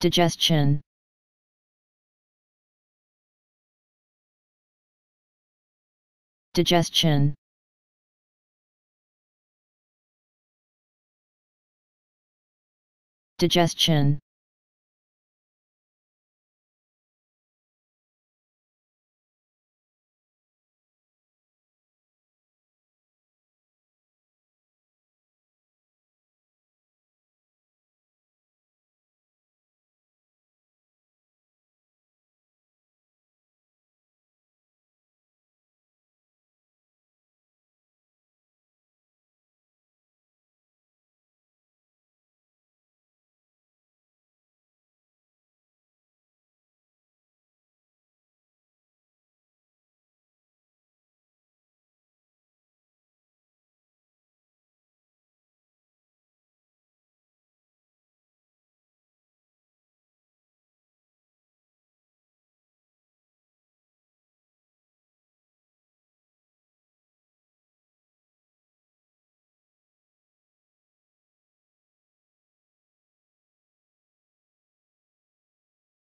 digestion. Digestion. Digestion.